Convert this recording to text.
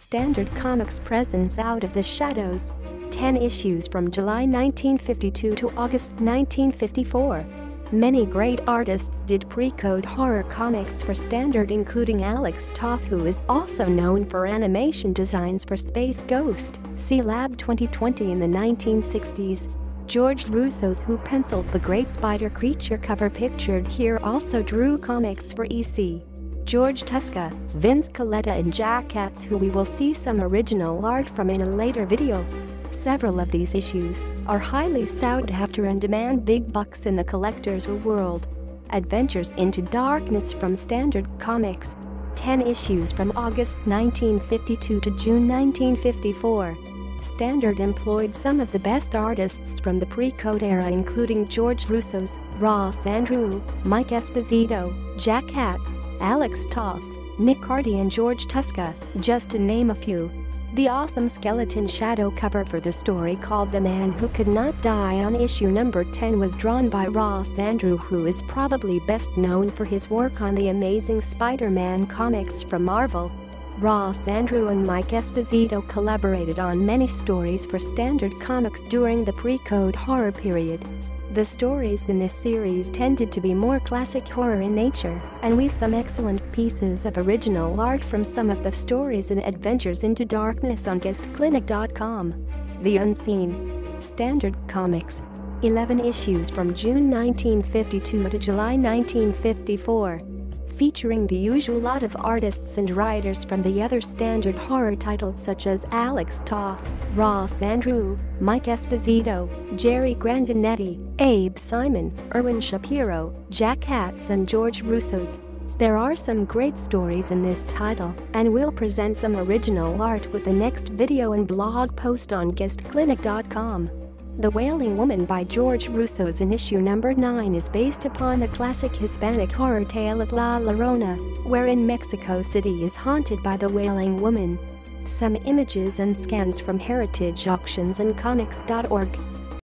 Standard Comics presents Out of the Shadows. 10 issues from July 1952 to August 1954. Many great artists did pre-code horror comics for Standard including Alex Toth who is also known for animation designs for Space Ghost, Sealab 2020 in the 1960s. George Roussos who penciled the Great Spider Creature cover pictured here also drew comics for EC. George Tuska, Vince Colletta and Jack Katz who we will see some original art from in a later video. Several of these issues are highly sought after and demand big bucks in the collector's world. Adventures into Darkness from Standard Comics. 10 issues from August 1952 to June 1954. Standard employed some of the best artists from the pre-code era including George Roussos, Ross Andru, Mike Esposito, Jack Katz, Alex Toth, Nick Cardy and George Tuska, just to name a few. The awesome skeleton shadow cover for the story called The Man Who Could Not Die on issue number 10 was drawn by Ross Andru who is probably best known for his work on the Amazing Spider-Man comics from Marvel. Ross Andru and Mike Esposito collaborated on many stories for Standard Comics during the pre-code horror period. The stories in this series tended to be more classic horror in nature, and we some excellent pieces of original art from some of the stories and adventures into darkness on ghostclinic.com. The Unseen. Standard Comics. 11 issues from June 1952 to July 1954 featuring the usual lot of artists and writers from the other standard horror titles such as Alex Toth, Ross Andru, Mike Esposito, Jerry Grandenetti, Abe Simon, Irwin Shapiro, Jack Katz and George Roussos. There are some great stories in this title, and we'll present some original art with the next video and blog post on ghostclinic.com. The Wailing Woman by George Roussos in issue number 9 is based upon the classic Hispanic horror tale of La Llorona, wherein Mexico City is haunted by the Wailing Woman. Some images and scans from Heritage Auctions and Comics.org.